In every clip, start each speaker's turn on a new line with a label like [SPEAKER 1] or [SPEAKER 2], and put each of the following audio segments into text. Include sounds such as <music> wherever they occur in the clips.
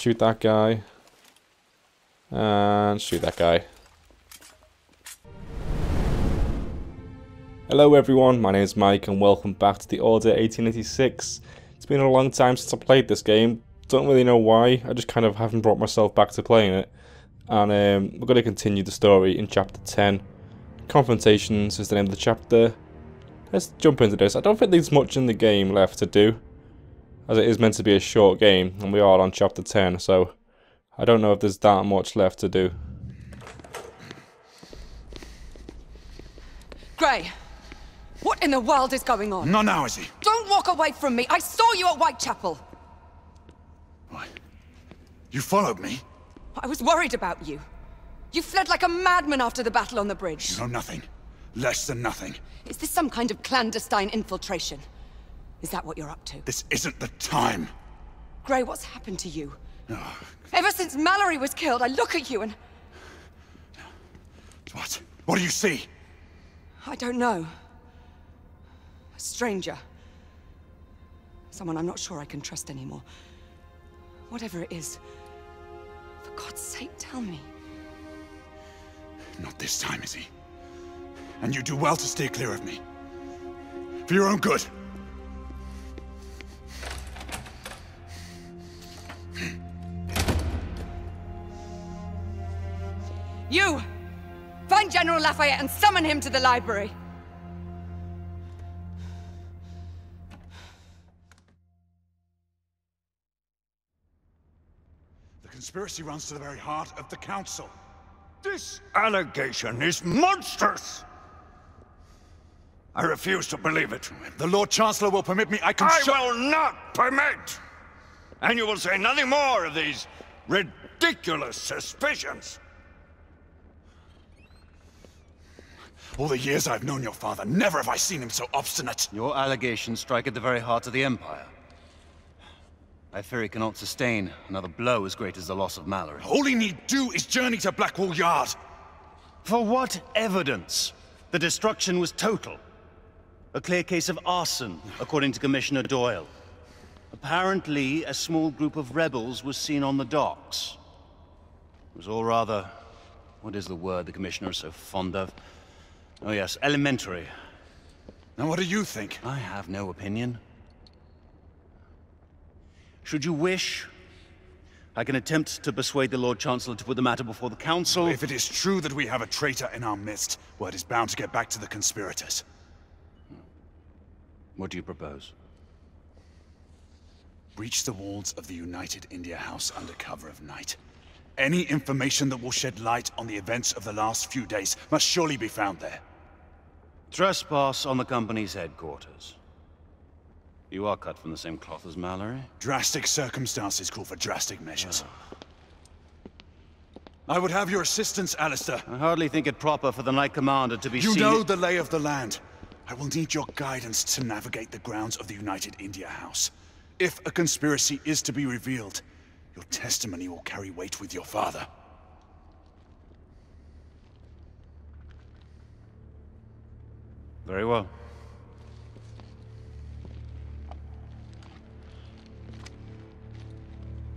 [SPEAKER 1] Shoot that guy. And shoot that guy. Hello everyone, my name is Mike and welcome back to the Order 1886. It's been a long time since I played this game. Don't really know why, I just kind of haven't brought myself back to playing it. And um, we're going to continue the story in chapter 10. Confrontations is the name of the chapter. Let's jump into this. I don't think there's much in the game left to do. As it is meant to be a short game, and we are on chapter 10, so I don't know if there's that much left to do.
[SPEAKER 2] Gray, what in the world is going on?
[SPEAKER 3] Not now, Isabeau?
[SPEAKER 2] Don't walk away from me. I saw you at Whitechapel.
[SPEAKER 3] Why? You followed me?
[SPEAKER 2] I was worried about you. You fled like a madman after the battle on the bridge.
[SPEAKER 3] You know nothing. Less than nothing.
[SPEAKER 2] Is this some kind of clandestine infiltration? Is that what you're up to?
[SPEAKER 3] This isn't the time.
[SPEAKER 2] Gray, what's happened to you? Ever since Mallory was killed, I look at you and...
[SPEAKER 3] What? What do you see?
[SPEAKER 2] I don't know. A stranger. Someone I'm not sure I can trust anymore. Whatever it is, for God's sake, tell me.
[SPEAKER 3] Not this time, Isabeau? And you do well to stay clear of me. For your own good.
[SPEAKER 2] You! Find General Lafayette and summon him to the library!
[SPEAKER 3] The conspiracy runs to the very heart of the Council.
[SPEAKER 4] This allegation is monstrous! I refuse to believe it.
[SPEAKER 3] The Lord Chancellor will permit me, I can
[SPEAKER 4] I will not permit! And you will say nothing more of these ridiculous suspicions.
[SPEAKER 3] All the years I've known your father, never have I seen him so obstinate.
[SPEAKER 5] Your allegations strike at the very heart of the Empire. I fear he cannot sustain another blow as great as the loss of Mallory.
[SPEAKER 3] All he need do is journey to Blackwall Yard.
[SPEAKER 5] For what evidence? The destruction was total. A clear case of arson, according to Commissioner Doyle. Apparently, a small group of rebels was seen on the docks. It was all rather... What is the word the Commissioner is so fond of? Oh yes, elementary.
[SPEAKER 3] Now what do you think?
[SPEAKER 5] I have no opinion. Should you wish, I can attempt to persuade the Lord Chancellor to put the matter before the Council.
[SPEAKER 3] If it is true that we have a traitor in our midst, word is bound to get back to the conspirators.
[SPEAKER 5] What do you propose?
[SPEAKER 3] Breach the walls of the United India House under cover of night. Any information that will shed light on the events of the last few days must surely be found there.
[SPEAKER 5] Trespass on the company's headquarters. You are cut from the same cloth as Mallory?
[SPEAKER 3] Drastic circumstances call for drastic measures. Ah. I would have your assistance, Alistair.
[SPEAKER 5] I hardly think it proper for the Knight Commander to be
[SPEAKER 3] You know the lay of the land. I will need your guidance to navigate the grounds of the United India House. If a conspiracy is to be revealed, your testimony will carry weight with your father.
[SPEAKER 5] Very well.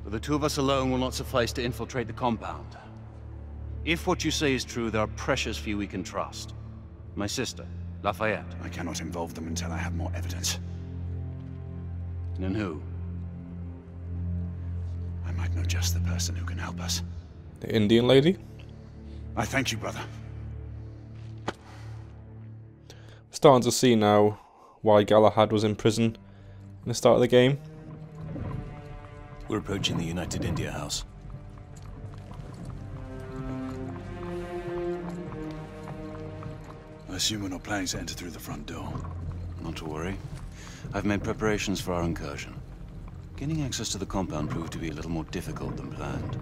[SPEAKER 5] But the two of us alone will not suffice to infiltrate the compound. If what you say is true, there are precious few we can trust. My sister, Lafayette.
[SPEAKER 3] I cannot involve them until I have more evidence.
[SPEAKER 5] And who?
[SPEAKER 3] I might know just the person who can help us.
[SPEAKER 1] The Indian lady?
[SPEAKER 3] I thank you, brother.
[SPEAKER 1] Starting to see now why Galahad was in prison in the start of the game.
[SPEAKER 6] We're approaching the United India House.
[SPEAKER 3] I assume we're not planning to enter through the front door.
[SPEAKER 5] Not to worry. I've made preparations for our incursion. Gaining access to the compound proved to be a little more difficult than planned.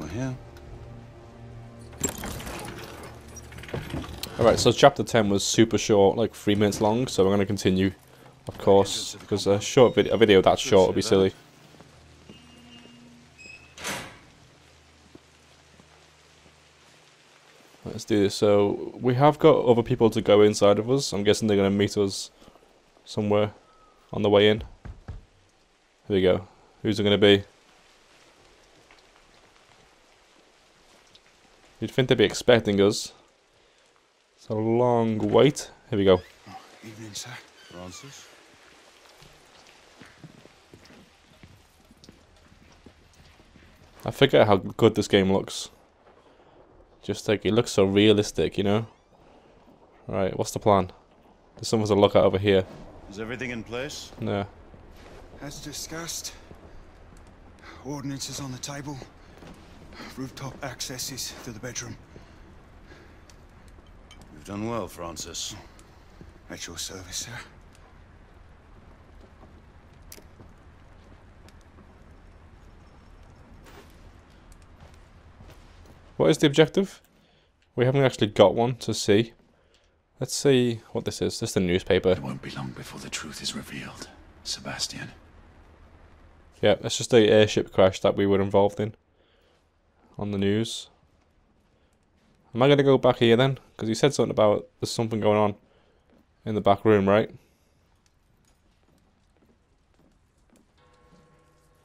[SPEAKER 5] We're here.
[SPEAKER 1] Alright, so chapter 10 was super short, like 3 minutes long, so we're going to continue, of course, because a short vid a video that short would be silly. Let's do this. So we have got other people to go inside of us. I'm guessing they're going to meet us somewhere on the way in. Here we go. Who's it going to be? You'd think they'd be expecting us. It's a long wait. Here we go.
[SPEAKER 3] Oh, evening, sir.
[SPEAKER 5] Francis?
[SPEAKER 1] I forget how good this game looks. Just like, it looks so realistic, you know? Right, what's the plan? There's something to look at over here.
[SPEAKER 5] Is everything in place?
[SPEAKER 1] No.
[SPEAKER 3] As discussed, ordnance is on the table. Rooftop accesses to the bedroom.
[SPEAKER 5] You've done well, Francis.
[SPEAKER 3] At your service, sir.
[SPEAKER 1] What is the objective? We haven't actually got one to see. Let's see what this is. This is the newspaper.
[SPEAKER 3] It won't be long before the truth is revealed, Sebastian.
[SPEAKER 1] Yeah, it's just a airship crash that we were involved in. On the news. Am I going to go back here then? Because you said something about there's something going on in the back room, right?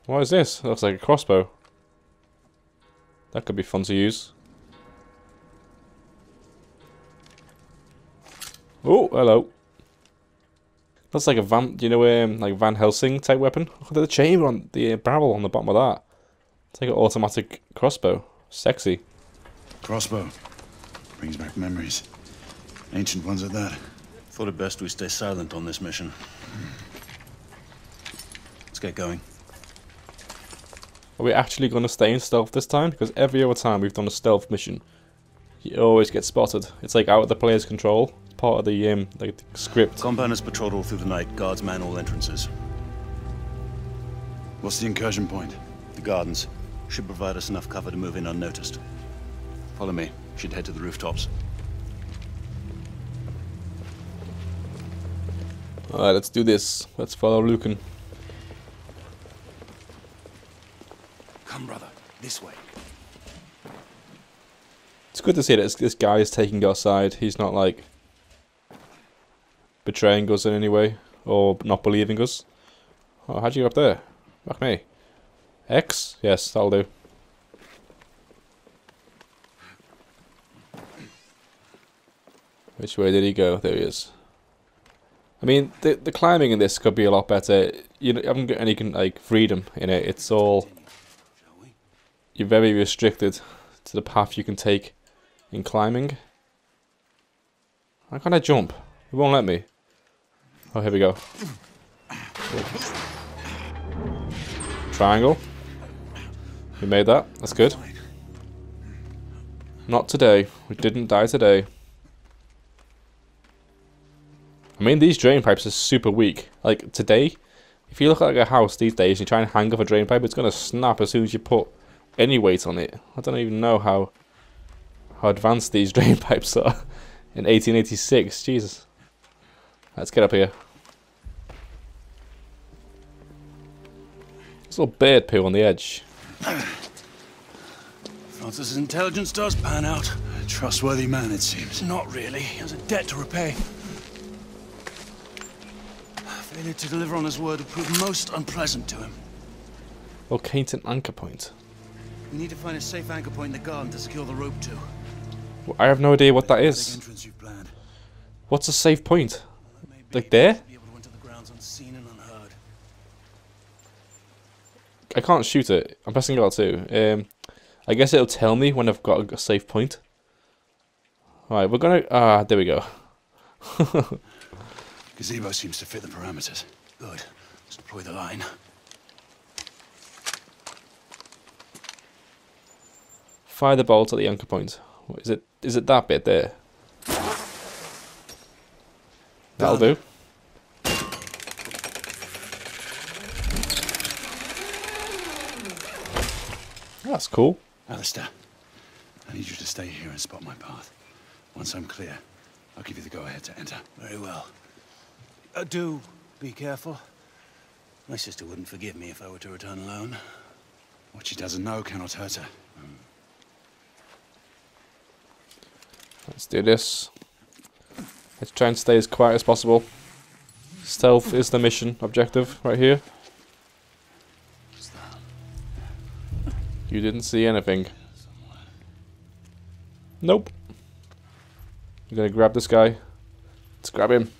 [SPEAKER 1] What is this? Looks like a crossbow. That could be fun to use. Oh, hello. That's like a Van, you know, um, like Van Helsing type weapon. Look at the chamber on the uh, barrel on the bottom of that. It's like an automatic crossbow. Sexy.
[SPEAKER 3] Crossbow. Brings back memories. Ancient ones at that.
[SPEAKER 5] Thought it best we stay silent on this mission. Let's get going.
[SPEAKER 1] Are we actually going to stay in stealth this time? Because every other time we've done a stealth mission, you always get spotted. It's like out of the player's control. It's part of the um, like the script.
[SPEAKER 5] Compound is patrolled all through the night. Guards man all entrances.
[SPEAKER 3] What's the incursion point?
[SPEAKER 5] The gardens should provide us enough cover to move in unnoticed. Follow me. Should head to the rooftops.
[SPEAKER 1] Alright, let's do this. Let's follow Lucan.
[SPEAKER 6] Come, brother. This way.
[SPEAKER 1] It's good to see that this, this guy is taking our side. He's not like betraying us in any way or not believing us. Oh, how'd you get up there? Fuck me. X? Yes, that'll do. Which way did he go? There he is. I mean, the the climbing in this could be a lot better. You haven't got any like freedom in it. It's all you're very restricted to the path you can take in climbing. How can I jump? It won't let me. Oh, here we go. Triangle. We made that. That's good. Not today. We didn't die today. I mean, these drain pipes are super weak. Like, today, if you look at like a house these days and you try and hang off a drain pipe, it's going to snap as soon as you put any weight on it. I don't even know how how advanced these <laughs> drain pipes are in 1886. Jesus. Let's get up here. A little bird poo on the edge.
[SPEAKER 5] Francis' intelligence does pan out.
[SPEAKER 3] A trustworthy man, it seems.
[SPEAKER 5] Not really. He has a debt to repay. Failure to deliver on his word would prove most unpleasant to him.
[SPEAKER 1] Volcaton anchor point.
[SPEAKER 5] We need to find a safe anchor point in the garden to secure the rope to.
[SPEAKER 1] Well, I have no idea what that
[SPEAKER 3] Big
[SPEAKER 1] is.
[SPEAKER 3] entrance you've planned.
[SPEAKER 1] What's a safe point?
[SPEAKER 5] Maybe
[SPEAKER 1] Like there?
[SPEAKER 5] Be able to enter the grounds unseen and unheard.
[SPEAKER 1] I can't shoot it. I'm pressing L2. Um, I guess it'll tell me when I've got a safe point. Alright, we're gonna... Ah, there we go. <laughs>
[SPEAKER 3] Gazebo seems to fit the parameters.
[SPEAKER 5] Good. Let's deploy the line.
[SPEAKER 1] Fire the bolt at the anchor point. What, is it? Is it that bit there? That'll do. That's cool.
[SPEAKER 3] Alistair, I need you to stay here and spot my path. Once I'm clear, I'll give you the go-ahead to enter.
[SPEAKER 5] Very well. Uh, do be careful. My sister wouldn't forgive me if I were to return alone.
[SPEAKER 3] What she doesn't know cannot hurt her.
[SPEAKER 1] Let's do this. Let's try and stay as quiet as possible. Stealth is the mission objective right here. You didn't see anything. Nope. You're gonna grab this guy. Let's grab him.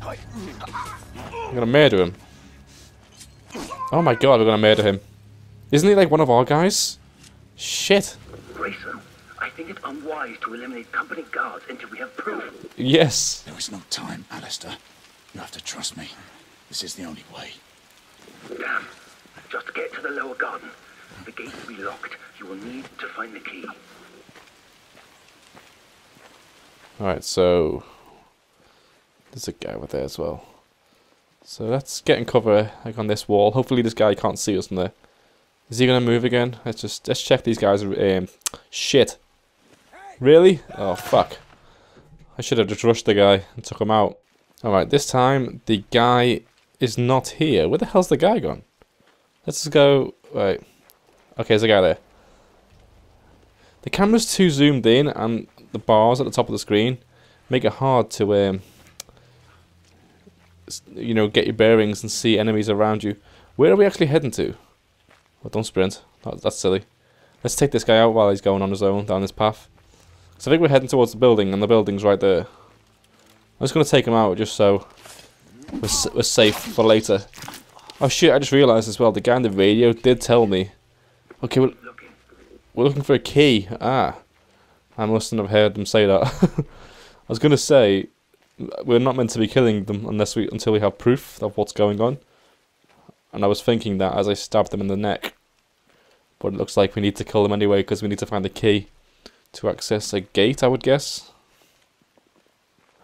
[SPEAKER 1] I'm gonna murder him. Oh my god, we're gonna murder him. Isn't he like one of our guys? Shit.
[SPEAKER 7] Grayson, I think it unwise to eliminate company guards until we have proof.
[SPEAKER 1] Yes.
[SPEAKER 3] There is no time, Alistair. You have to trust me. This is the only way.
[SPEAKER 7] Damn. Just get to the lower garden. The gate will be locked. You will need to find the key.
[SPEAKER 1] Alright, so... There's a guy over there as well. So let's get in cover like on this wall. Hopefully this guy can't see us from there. Is he gonna move again? Let's just let's check these guys. Um, shit. Really? Oh fuck. I should have just rushed the guy and took him out. Alright, this time the guy is not here. Where the hell's the guy gone? Let's just go. Right. Okay, there's a guy there. The camera's too zoomed in, and the bars at the top of the screen make it hard to um, you know, get your bearings and see enemies around you. Where are we actually heading to? Well, don't sprint. That, that's silly. Let's take this guy out while he's going on his own down this path. So I think we're heading towards the building, and the building's right there. I'm just going to take him out just so we're, we're safe for later. Oh shit, I just realised as well, the guy on the radio did tell me. Okay, we're, we're looking for a key. Ah. I mustn't have heard them say that. <laughs> I was going to say, we're not meant to be killing them unless we until we have proof of what's going on. And I was thinking that as I stabbed them in the neck. But it looks like we need to kill them anyway because we need to find the key to access a gate, I would guess.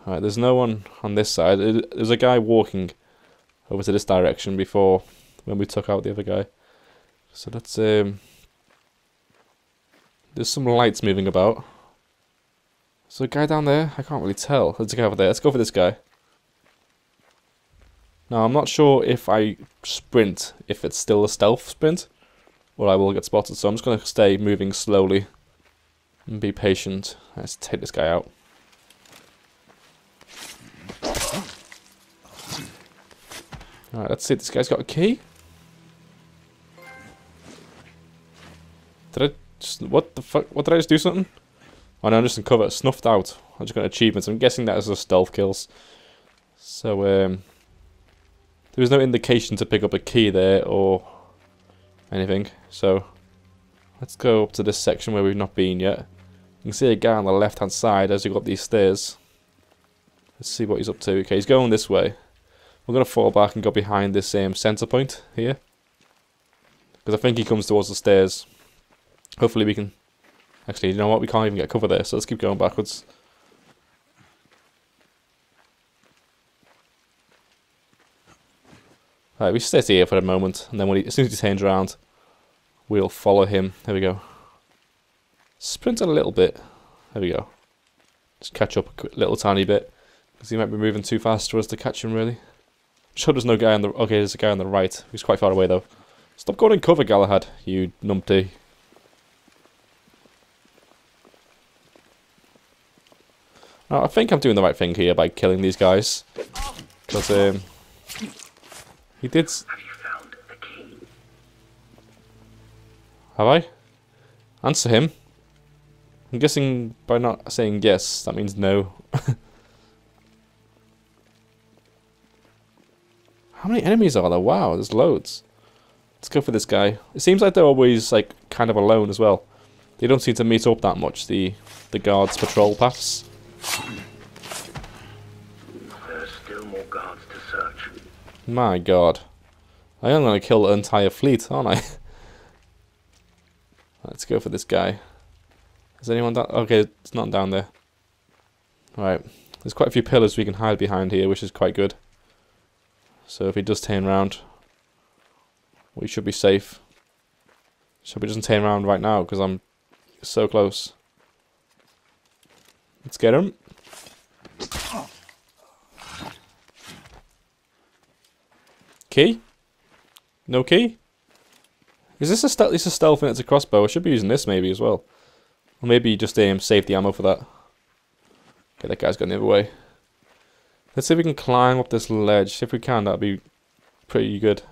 [SPEAKER 1] Alright, there's no one on this side. There's a guy walking over to this direction before when we took out the other guy. So let's um there's some lights moving about. So a guy down there? I can't really tell. There's a guy over there. Let's go for this guy. Now, I'm not sure if I sprint, if it's still a stealth sprint, or I will get spotted. So I'm just going to stay moving slowly and be patient. Let's take this guy out. Alright, let's see. This guy's got a key. Did I just... What the fuck? What did I just do something? Oh no, I'm just in cover. Snuffed out. I just got achievements. I'm guessing that is a stealth kills. So, um, there was no indication to pick up a key there or anything. So, let's go up to this section where we've not been yet. You can see a guy on the left hand side as you go up these stairs. Let's see what he's up to. Okay, he's going this way. We're going to fall back and go behind this um, center point here. Because I think he comes towards the stairs. Hopefully we can Actually, you know what? We can't even get cover there, so let's keep going backwards. Alright, we stay here for a moment, and then when he, as soon as he turns around, we'll follow him. There we go. Sprint a little bit. There we go. Just catch up a little tiny bit, because he might be moving too fast for us to catch him, really. Sure there's no guy on the... Okay, there's a guy on the right. He's quite far away, though. Stop going in cover, Galahad, you numpty. I think I'm doing the right thing here by killing these guys. Because, um... He did...
[SPEAKER 7] Have
[SPEAKER 1] I? Answer him. I'm guessing by not saying yes, that means no. <laughs> How many enemies are there? Wow, there's loads. Let's go for this guy. It seems like they're always, like, kind of alone as well. They don't seem to meet up that much, the, the guards' patrol paths.
[SPEAKER 7] There's still more guards to search.
[SPEAKER 1] My god. I am going to kill the entire fleet, aren't I? <laughs> Let's go for this guy. Is anyone down? Okay, it's not down there. Right. There's quite a few pillars we can hide behind here, which is quite good. So if he does turn around, we should be safe. So he doesn't turn around right now, because I'm so close. Let's get him. Key? No key? Is this a stealth? This is stealth and it's a crossbow. I should be using this maybe as well. Or maybe just um, save the ammo for that. Okay, that guy's gone the other way. Let's see if we can climb up this ledge. If we can, that'd be pretty good.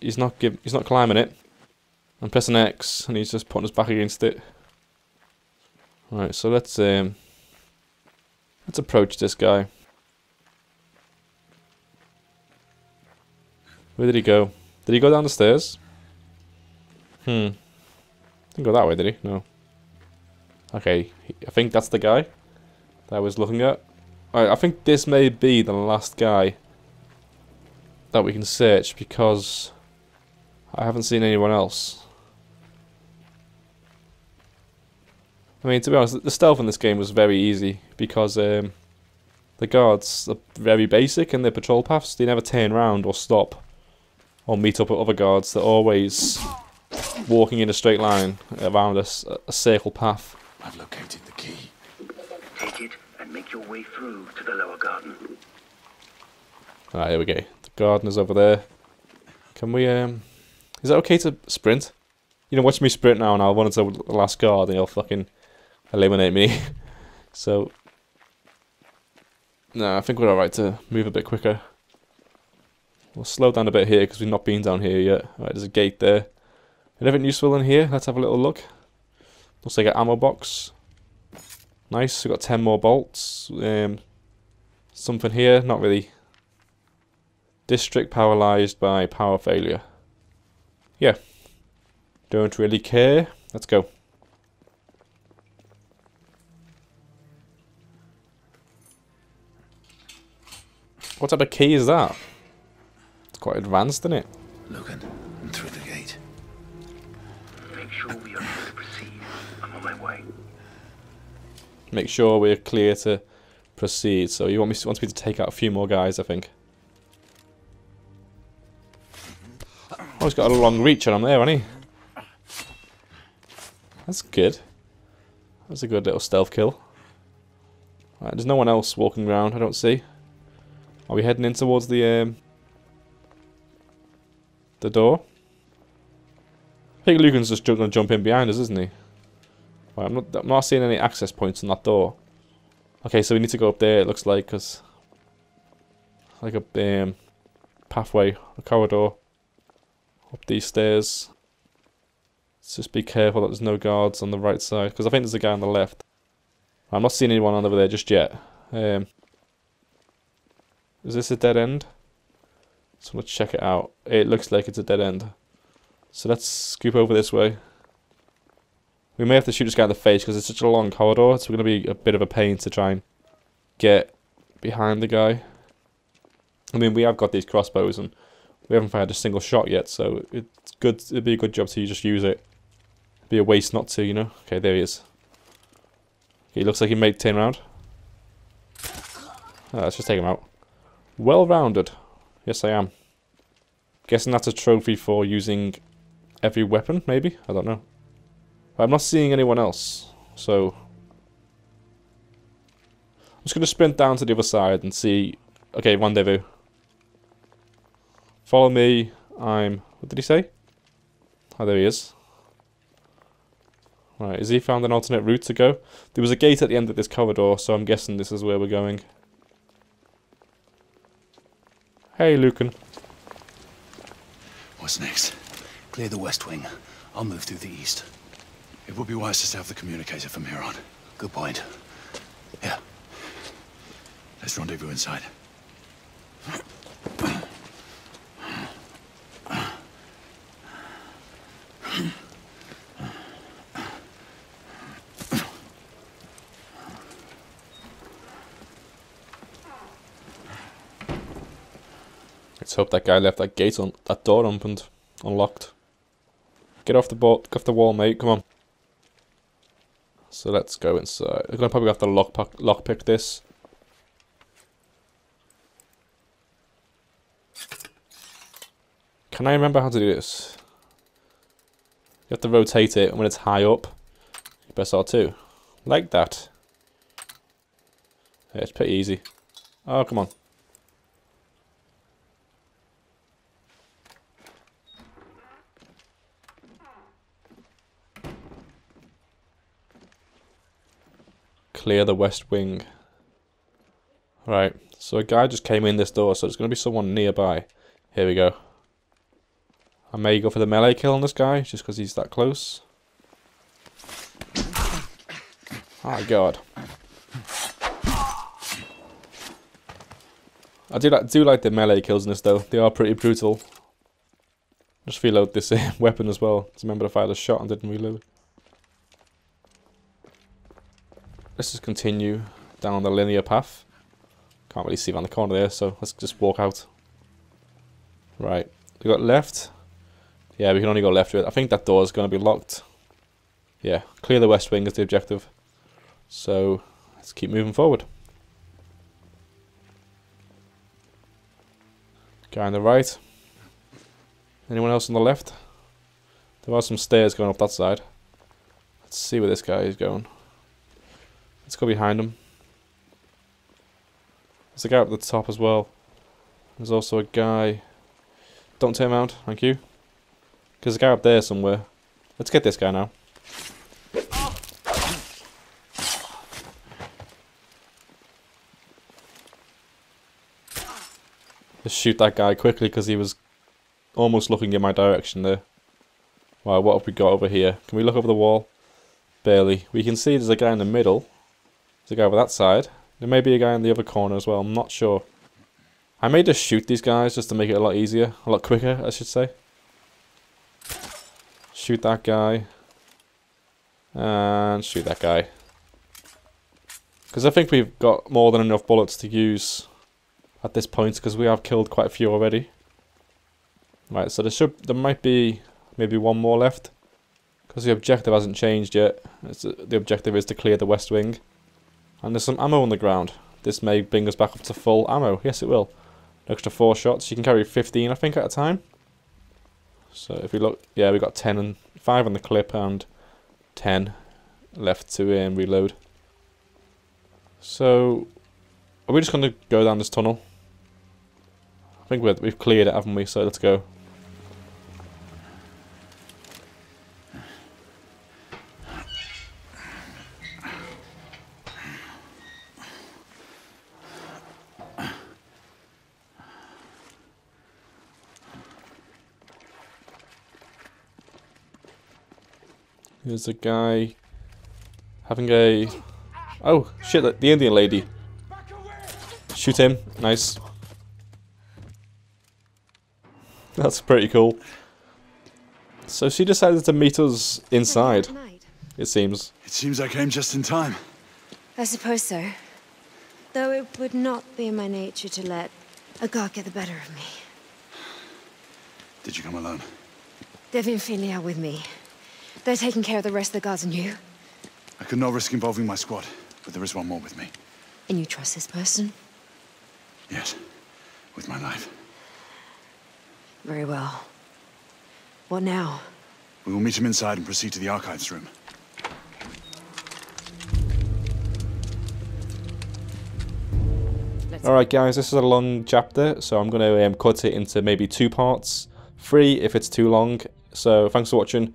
[SPEAKER 1] He's not give, he's not climbing it. I'm pressing X and he's just putting us back against it. Right, so let's um let's approach this guy. Where did he go? Did he go down the stairs? Hmm. Didn't go that way, did he? No. Okay, I think that's the guy that I was looking at. Alright, I think this may be the last guy that we can search because I haven't seen anyone else. I mean, to be honest, the stealth in this game was very easy because um, the guards are very basic in their patrol paths. They never turn around or stop or meet up with other guards. They're always walking in a straight line around a, a circle path.
[SPEAKER 6] I've located the key.
[SPEAKER 7] Take it and make your way through to the lower garden.
[SPEAKER 1] Alright, here we go. The gardener's over there. Can we, um... Is that okay to sprint? You know, watch me sprint now and I'll run into the last guard and he'll fucking eliminate me. <laughs> so... No, I think we're alright to move a bit quicker. We'll slow down a bit here because we've not been down here yet. Alright, there's a gate there. Anything useful in here? Let's have a little look. Looks like an ammo box. Nice, we've got 10 more bolts. Um, something here, not really. District paralyzed by power failure. Yeah. Don't really care. Let's go. What type of key is that? It's quite advanced, isn't it?
[SPEAKER 6] Lucan, I'm through the gate.
[SPEAKER 7] Make sure we are able to proceed. I'm on my way.
[SPEAKER 1] Make sure we're clear to proceed. So you want me to, wants me to take out a few more guys, I think. Oh, he's got a long reach on him there, hasn't he? That's good. That's a good little stealth kill. Right, there's no one else walking around, I don't see. Are we heading in towards the um, the door? I think Lucan's just going to jump in behind us, isn't he? Right, I'm, not, I'm not seeing any access points on that door. Okay, so we need to go up there, it looks like, because... Like a um, pathway, a corridor. Up these stairs. Let's just be careful that there's no guards on the right side, because I think there's a guy on the left. I'm not seeing anyone over there just yet. Um, is this a dead end? So let's check it out. It looks like it's a dead end. So let's scoop over this way. We may have to shoot this guy in the face because it's such a long corridor. It's going to be a bit of a pain to try and get behind the guy. I mean, we have got these crossbows and we haven't fired a single shot yet, so it's good. It'd be a good job to just use it. It'd be a waste not to, you know. Okay, there he is. He looks like he may turn around. Oh, let's just take him out. Well-rounded. Yes, I am. Guessing that's a trophy for using every weapon, maybe? I don't know. I'm not seeing anyone else, so... I'm just going to sprint down to the other side and see... Okay, rendezvous. Follow me. I'm... What did he say? Oh, there he is. Right, has he found an alternate route to go? There was a gate at the end of this corridor, so I'm guessing this is where we're going. Hey, Lucan.
[SPEAKER 6] What's next? Clear the west wing. I'll move through the east.
[SPEAKER 3] It would be wise to have the communicator from here on.
[SPEAKER 6] Good point. Yeah.
[SPEAKER 3] Let's rendezvous inside.
[SPEAKER 1] Let's hope that guy left that gate on that door opened, unlocked. Get off the get off the wall, mate. Come on. So let's go inside. I'm gonna probably have to lock lockpick this. Can I remember how to do this? You have to rotate it, and when it's high up, you press R2. Like that. Yeah, it's pretty easy. Oh, come on. Clear the west wing. Right, so a guy just came in this door, so there's going to be someone nearby. Here we go. I may go for the melee kill on this guy, just because he's that close. Oh god. I do like, do like the melee kills in this though, they are pretty brutal. Just reload this <laughs> weapon as well. Remember I had a shot and didn't reload. Let's just continue down the linear path. Can't really see around the corner there, so let's just walk out. Right, we got left. Yeah, we can only go left with it. I think that door is going to be locked. Yeah, clear the west wing is the objective. So, let's keep moving forward. Guy on the right. Anyone else on the left? There are some stairs going up that side. Let's see where this guy is going. Let's go behind him. There's a guy up the top as well. There's also a guy... Don't turn around, thank you. There's a guy up there somewhere. Let's get this guy now. Just shoot that guy quickly because he was almost looking in my direction there. Wow, what have we got over here? Can we look over the wall? Barely. We can see there's a guy in the middle. There's a guy over that side. There may be a guy in the other corner as well. I'm not sure. I may just shoot these guys just to make it a lot easier. A lot quicker, I should say. Shoot that guy. And shoot that guy. Because I think we've got more than enough bullets to use at this point because we have killed quite a few already. Right, so there should there might be maybe one more left because the objective hasn't changed yet. It's, the objective is to clear the west wing. And there's some ammo on the ground. This may bring us back up to full ammo. Yes, it will. An extra four shots. You can carry 15, I think, at a time. So if we look, yeah, we got 10 and 5 on the clip and 10 left to um, reload. So, are we just going to go down this tunnel? I think we we've cleared it, haven't we? So let's go. There's a guy having a... Oh, shit, the Indian lady. Shoot him. Nice. That's pretty cool. So she decided to meet us inside, it seems.
[SPEAKER 3] It seems I came just in time.
[SPEAKER 8] I suppose so. Though it would not be in my nature to let a god get the better of me.
[SPEAKER 3] Did you come alone?
[SPEAKER 8] Devin and Finley are with me. They're taking care of the rest of the guards and you.
[SPEAKER 3] I could not risk involving my squad, but there is one more with me.
[SPEAKER 8] And you trust this person?
[SPEAKER 3] Yes, with my life.
[SPEAKER 8] Very well. What now?
[SPEAKER 3] We will meet him inside and proceed to the archives room.
[SPEAKER 1] Alright guys, this is a long chapter, so I'm going to um, cut it into maybe two parts. Three if it's too long. So thanks for watching,